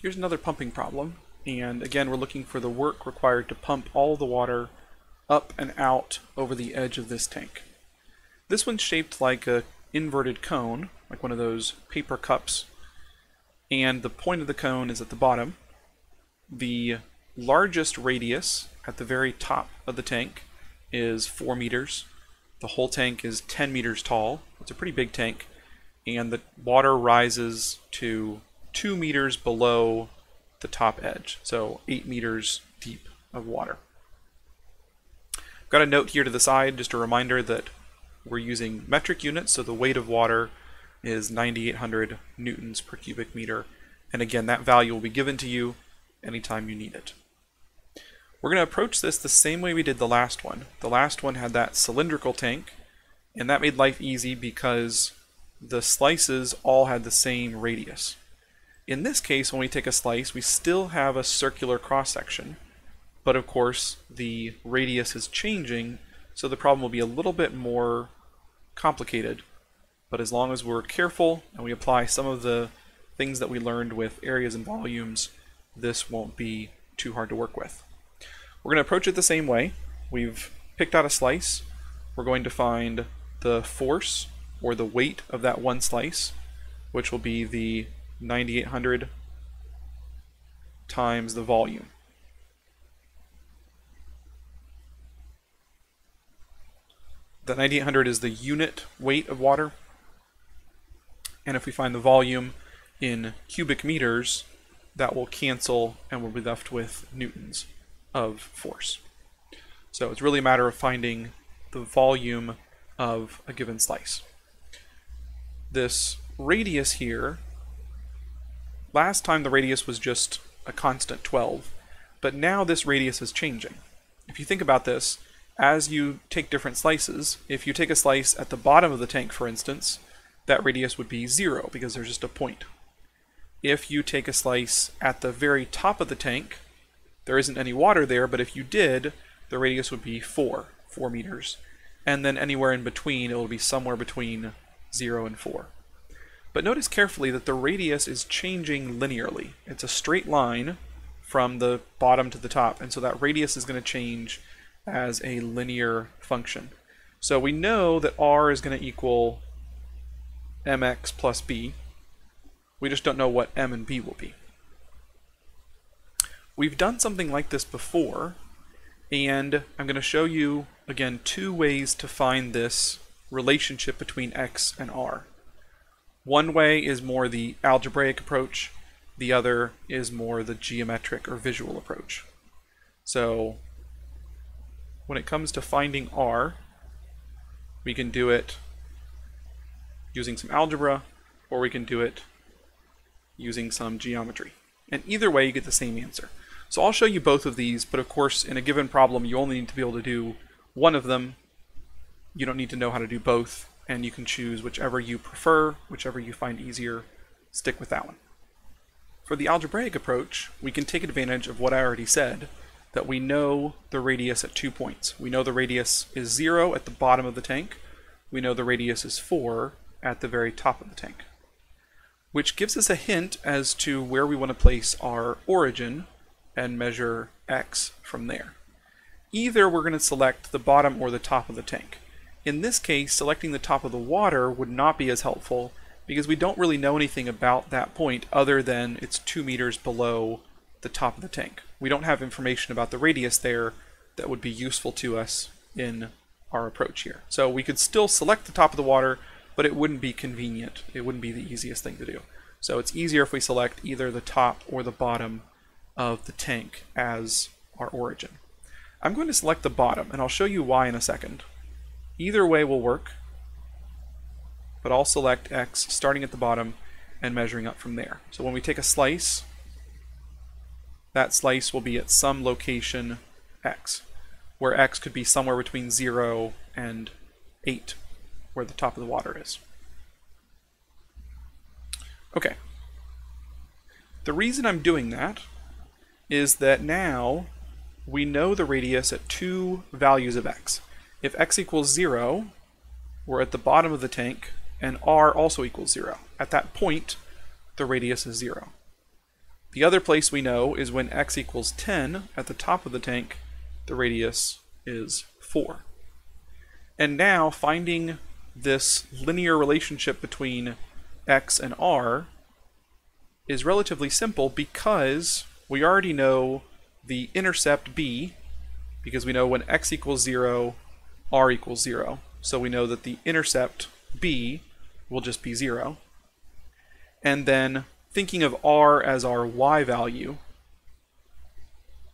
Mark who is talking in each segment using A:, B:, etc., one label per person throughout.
A: here's another pumping problem. And again, we're looking for the work required to pump all the water up and out over the edge of this tank. This one's shaped like a inverted cone, like one of those paper cups, and the point of the cone is at the bottom. The largest radius at the very top of the tank is 4 meters. The whole tank is 10 meters tall. It's a pretty big tank. And the water rises to 2 meters below the top edge, so 8 meters deep of water. I've got a note here to the side, just a reminder that we're using metric units, so the weight of water is 9,800 newtons per cubic meter. And again, that value will be given to you anytime you need it. We're going to approach this the same way we did the last one. The last one had that cylindrical tank, and that made life easy because the slices all had the same radius. In this case, when we take a slice, we still have a circular cross-section, but of course the radius is changing, so the problem will be a little bit more complicated. But as long as we're careful and we apply some of the things that we learned with areas and volumes, this won't be too hard to work with. We're going to approach it the same way. We've picked out a slice. We're going to find the force or the weight of that one slice, which will be the 9800 times the volume. The 9800 is the unit weight of water. And if we find the volume in cubic meters, that will cancel and we'll be left with newtons of force. So it's really a matter of finding the volume of a given slice. This radius here, last time the radius was just a constant 12, but now this radius is changing. If you think about this, as you take different slices, if you take a slice at the bottom of the tank, for instance, that radius would be zero because there's just a point. If you take a slice at the very top of the tank, there isn't any water there, but if you did, the radius would be 4, 4 meters. And then anywhere in between, it will be somewhere between 0 and 4. But notice carefully that the radius is changing linearly. It's a straight line from the bottom to the top, and so that radius is going to change as a linear function. So we know that r is going to equal mx plus b. We just don't know what m and b will be. We've done something like this before, and I'm going to show you, again, two ways to find this relationship between x and r. One way is more the algebraic approach, the other is more the geometric or visual approach. So when it comes to finding r, we can do it using some algebra, or we can do it using some geometry. And either way, you get the same answer. So I'll show you both of these, but of course, in a given problem, you only need to be able to do one of them. You don't need to know how to do both, and you can choose whichever you prefer, whichever you find easier, stick with that one. For the algebraic approach, we can take advantage of what I already said, that we know the radius at two points. We know the radius is 0 at the bottom of the tank. We know the radius is 4 at the very top of the tank. Which gives us a hint as to where we want to place our origin and measure x from there. Either we're going to select the bottom or the top of the tank. In this case, selecting the top of the water would not be as helpful because we don't really know anything about that point other than it's two meters below the top of the tank. We don't have information about the radius there that would be useful to us in our approach here. So we could still select the top of the water, but it wouldn't be convenient. It wouldn't be the easiest thing to do. So it's easier if we select either the top or the bottom of the tank as our origin. I'm going to select the bottom, and I'll show you why in a second. Either way will work, but I'll select x starting at the bottom and measuring up from there. So when we take a slice, that slice will be at some location x, where x could be somewhere between 0 and 8, where the top of the water is. Okay. The reason I'm doing that is that now we know the radius at two values of x. If x equals 0, we're at the bottom of the tank, and r also equals 0. At that point, the radius is 0. The other place we know is when x equals 10 at the top of the tank, the radius is 4. And now finding this linear relationship between x and r is relatively simple because we already know the intercept b, because we know when x equals 0, r equals 0. So we know that the intercept b will just be 0. And then thinking of r as our y value,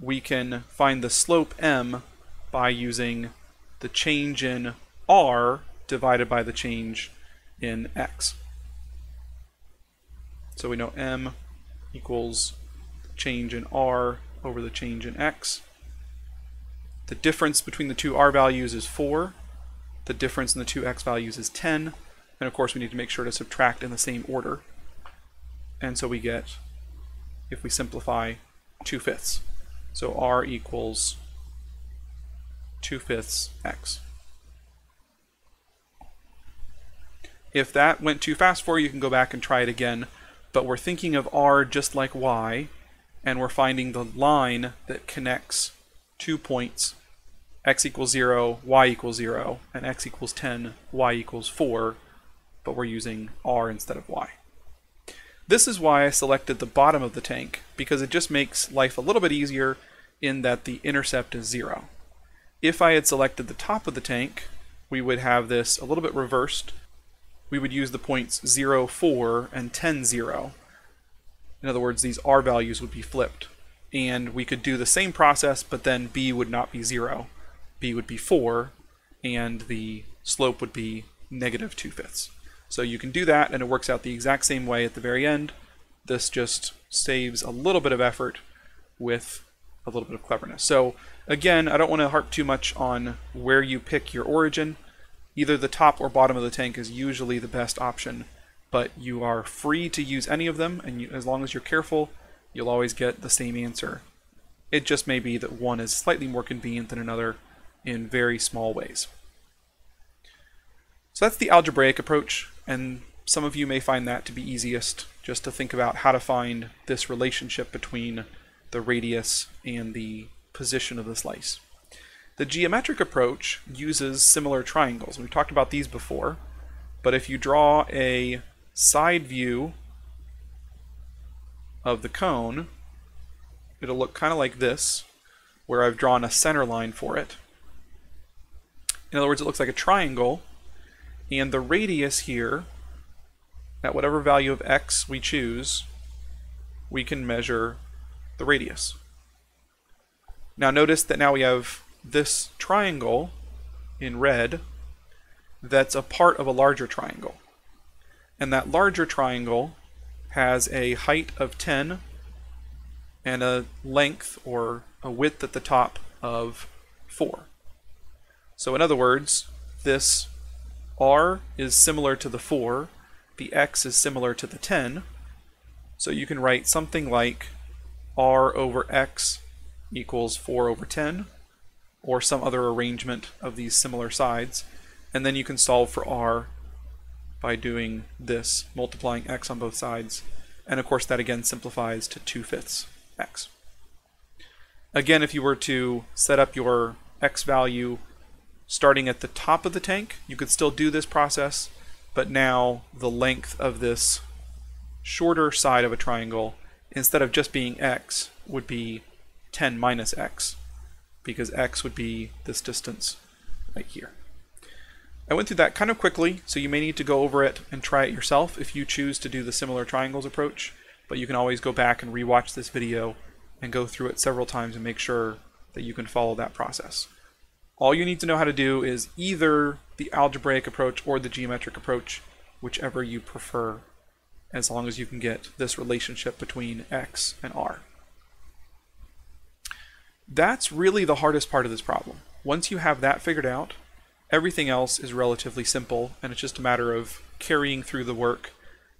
A: we can find the slope m by using the change in r divided by the change in x. So we know m equals change in r over the change in x. The difference between the two r values is 4. The difference in the two x values is 10. And of course we need to make sure to subtract in the same order. And so we get, if we simplify, 2 fifths. So r equals 2 fifths x. If that went too fast for you, you can go back and try it again. But we're thinking of r just like y, and we're finding the line that connects two points, x equals 0, y equals 0, and x equals 10, y equals 4, but we're using r instead of y. This is why I selected the bottom of the tank, because it just makes life a little bit easier in that the intercept is 0. If I had selected the top of the tank, we would have this a little bit reversed. We would use the points 0, 4, and 10, 0. In other words, these r values would be flipped. And we could do the same process, but then b would not be 0. B would be 4, and the slope would be negative 2 fifths. So you can do that and it works out the exact same way at the very end. This just saves a little bit of effort with a little bit of cleverness. So again, I don't want to harp too much on where you pick your origin. Either the top or bottom of the tank is usually the best option, but you are free to use any of them, and you, as long as you're careful, you'll always get the same answer. It just may be that one is slightly more convenient than another in very small ways. So that's the algebraic approach, and some of you may find that to be easiest, just to think about how to find this relationship between the radius and the position of the slice. The geometric approach uses similar triangles. We've talked about these before, but if you draw a side view of the cone, it'll look kind of like this, where I've drawn a center line for it. In other words, it looks like a triangle, and the radius here, at whatever value of x we choose, we can measure the radius. Now notice that now we have this triangle in red that's a part of a larger triangle. And that larger triangle has a height of 10 and a length or a width at the top of 4. So in other words, this r is similar to the 4, the x is similar to the 10, so you can write something like r over x equals 4 over 10, or some other arrangement of these similar sides, and then you can solve for r by doing this, multiplying x on both sides, and of course that again simplifies to 2 fifths x. Again, if you were to set up your x value starting at the top of the tank. You could still do this process, but now the length of this shorter side of a triangle, instead of just being x, would be 10 minus x, because x would be this distance right here. I went through that kind of quickly, so you may need to go over it and try it yourself if you choose to do the similar triangles approach, but you can always go back and rewatch this video and go through it several times and make sure that you can follow that process. All you need to know how to do is either the algebraic approach or the geometric approach, whichever you prefer, as long as you can get this relationship between x and r. That's really the hardest part of this problem. Once you have that figured out, everything else is relatively simple, and it's just a matter of carrying through the work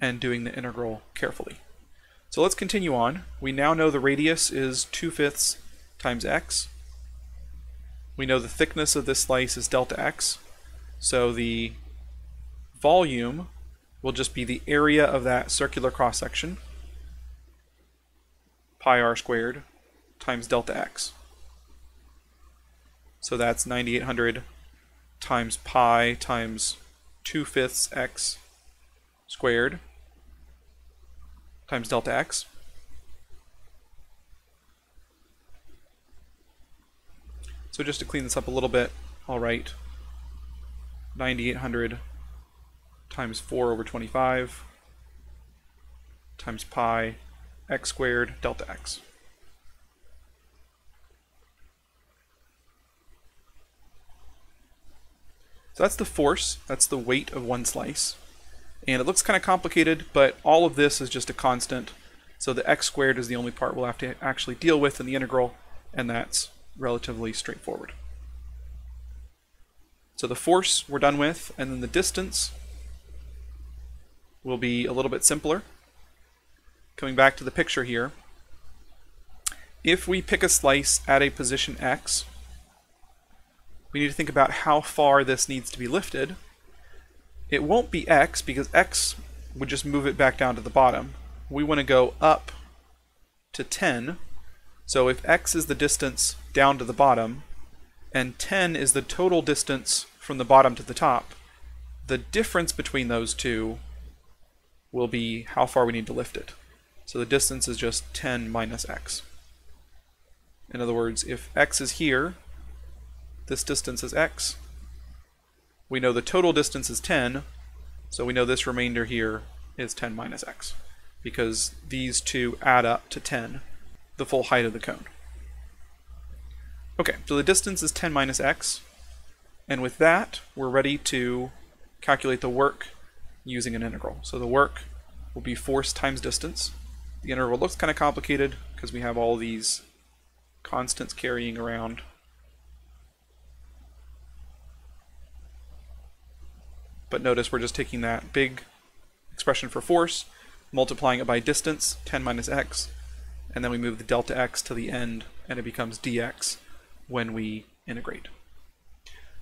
A: and doing the integral carefully. So let's continue on. We now know the radius is 2 fifths times x. We know the thickness of this slice is delta x, so the volume will just be the area of that circular cross-section. pi r squared times delta x. So that's 9800 times pi times 2 fifths x squared times delta x. So just to clean this up a little bit, I'll write 9800 times 4 over 25 times pi x squared delta x. So that's the force, that's the weight of one slice. And it looks kind of complicated, but all of this is just a constant. So the x squared is the only part we'll have to actually deal with in the integral, and that's relatively straightforward. So the force we're done with, and then the distance will be a little bit simpler. Coming back to the picture here, if we pick a slice at a position x, we need to think about how far this needs to be lifted. It won't be x because x would just move it back down to the bottom. We want to go up to 10. So if x is the distance down to the bottom, and 10 is the total distance from the bottom to the top, the difference between those two will be how far we need to lift it. So the distance is just 10 minus x. In other words, if x is here, this distance is x. We know the total distance is 10, so we know this remainder here is 10 minus x, because these two add up to 10, the full height of the cone. Okay, so the distance is 10 minus x, and with that, we're ready to calculate the work using an integral. So the work will be force times distance. The integral looks kind of complicated because we have all these constants carrying around But notice we're just taking that big expression for force, multiplying it by distance, 10 minus x, and then we move the delta x to the end, and it becomes dx when we integrate.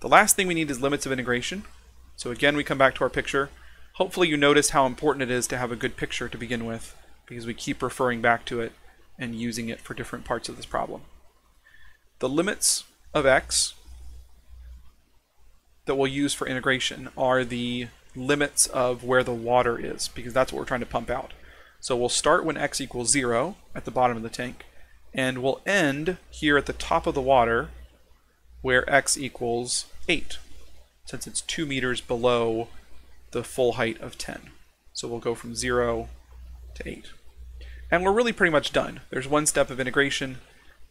A: The last thing we need is limits of integration. So again, we come back to our picture. Hopefully you notice how important it is to have a good picture to begin with, because we keep referring back to it and using it for different parts of this problem. The limits of x that we'll use for integration are the limits of where the water is, because that's what we're trying to pump out. So we'll start when x equals 0 at the bottom of the tank, and we'll end here at the top of the water where x equals 8, since it's 2 meters below the full height of 10. So we'll go from 0 to 8. And we're really pretty much done. There's one step of integration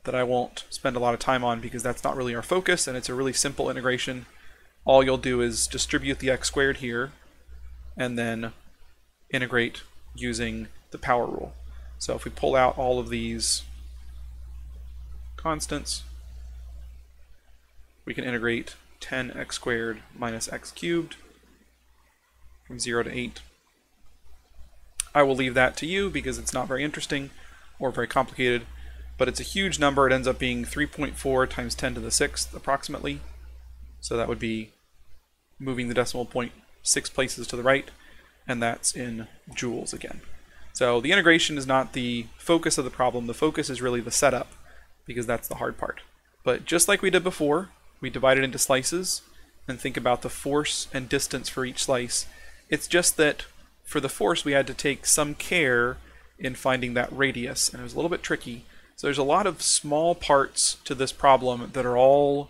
A: that I won't spend a lot of time on because that's not really our focus, and it's a really simple integration all you'll do is distribute the x squared here and then integrate using the power rule. So if we pull out all of these constants, we can integrate 10x squared minus x cubed from 0 to 8. I will leave that to you because it's not very interesting or very complicated, but it's a huge number. It ends up being 3.4 times 10 to the 6th approximately. So that would be moving the decimal point six places to the right, and that's in joules again. So the integration is not the focus of the problem. The focus is really the setup, because that's the hard part. But just like we did before, we divide it into slices and think about the force and distance for each slice. It's just that for the force we had to take some care in finding that radius, and it was a little bit tricky. So there's a lot of small parts to this problem that are all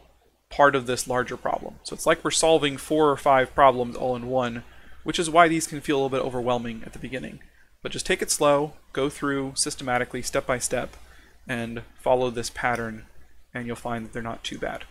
A: part of this larger problem. So it's like we're solving four or five problems all in one, which is why these can feel a little bit overwhelming at the beginning. But just take it slow, go through systematically, step by step, and follow this pattern, and you'll find that they're not too bad.